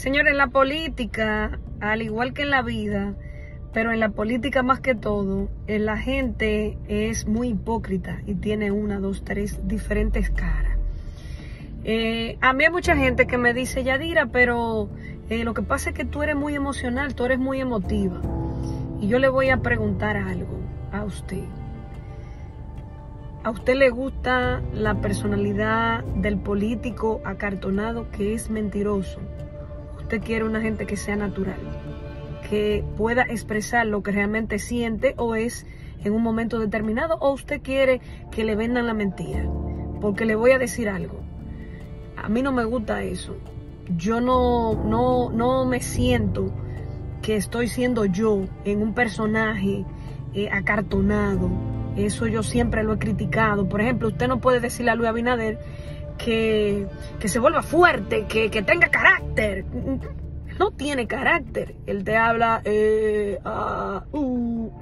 Señores, la política, al igual que en la vida, pero en la política más que todo, eh, la gente es muy hipócrita y tiene una, dos, tres diferentes caras. Eh, a mí hay mucha gente que me dice, Yadira, pero eh, lo que pasa es que tú eres muy emocional, tú eres muy emotiva. Y yo le voy a preguntar algo a usted. ¿A usted le gusta la personalidad del político acartonado que es mentiroso? ¿Usted quiere una gente que sea natural? que pueda expresar lo que realmente siente o es en un momento determinado o usted quiere que le vendan la mentira. Porque le voy a decir algo. A mí no me gusta eso. Yo no, no, no me siento que estoy siendo yo en un personaje eh, acartonado. Eso yo siempre lo he criticado. Por ejemplo, usted no puede decirle a Luis Abinader que, que se vuelva fuerte, que, que tenga carácter no tiene carácter. Él te habla, uh,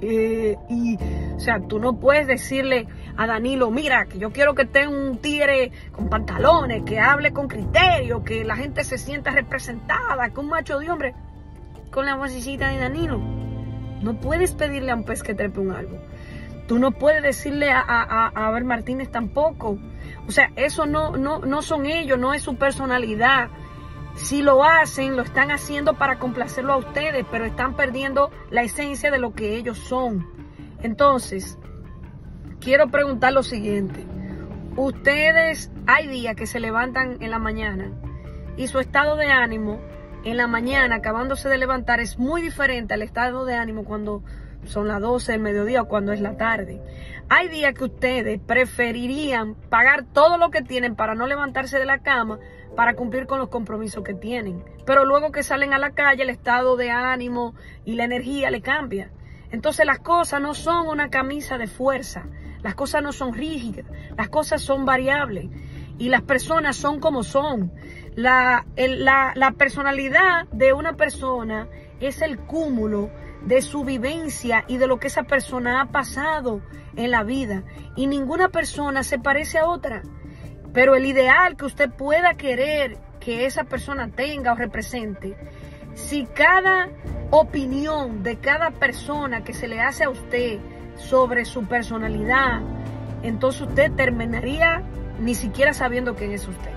eh, y, o sea, tú no puedes decirle a Danilo, mira, que yo quiero que tenga un tigre con pantalones, que hable con criterio, que la gente se sienta representada, que un macho de hombre con la vocecita de Danilo. No puedes pedirle a un pez que trepe un árbol. Tú no puedes decirle a, a, a Abel Martínez tampoco. O sea, eso no, no, no son ellos, no es su personalidad. Si lo hacen, lo están haciendo para complacerlo a ustedes, pero están perdiendo la esencia de lo que ellos son. Entonces, quiero preguntar lo siguiente. Ustedes, hay días que se levantan en la mañana y su estado de ánimo en la mañana, acabándose de levantar, es muy diferente al estado de ánimo cuando son las 12 del mediodía o cuando es la tarde. Hay días que ustedes preferirían pagar todo lo que tienen para no levantarse de la cama para cumplir con los compromisos que tienen. Pero luego que salen a la calle, el estado de ánimo y la energía le cambia. Entonces las cosas no son una camisa de fuerza, las cosas no son rígidas, las cosas son variables y las personas son como son. La, la, la personalidad de una persona es el cúmulo de su vivencia y de lo que esa persona ha pasado en la vida. Y ninguna persona se parece a otra. Pero el ideal que usted pueda querer que esa persona tenga o represente, si cada opinión de cada persona que se le hace a usted sobre su personalidad, entonces usted terminaría ni siquiera sabiendo quién es usted.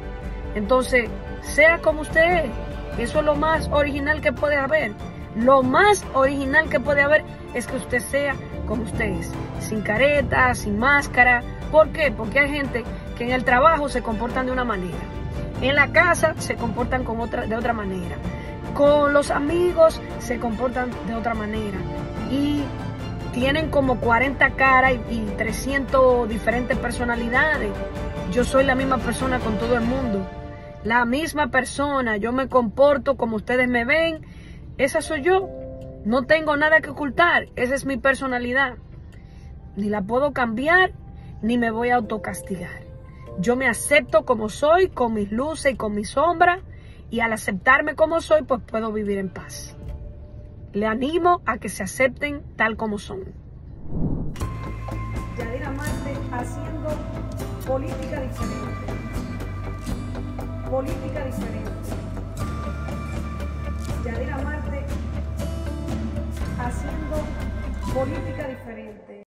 Entonces, sea como usted es. Eso es lo más original que puede haber. Lo más original que puede haber es que usted sea como usted es. Sin careta, sin máscara. ¿Por qué? Porque hay gente que en el trabajo se comportan de una manera. En la casa se comportan con otra, de otra manera. Con los amigos se comportan de otra manera. Y tienen como 40 caras y, y 300 diferentes personalidades. Yo soy la misma persona con todo el mundo. La misma persona. Yo me comporto como ustedes me ven. Esa soy yo. No tengo nada que ocultar. Esa es mi personalidad. Ni la puedo cambiar, ni me voy a autocastigar. Yo me acepto como soy, con mis luces y con mis sombras, y al aceptarme como soy, pues puedo vivir en paz. Le animo a que se acepten tal como son. Yadira Marte haciendo política diferente. Política diferente. Política diferente.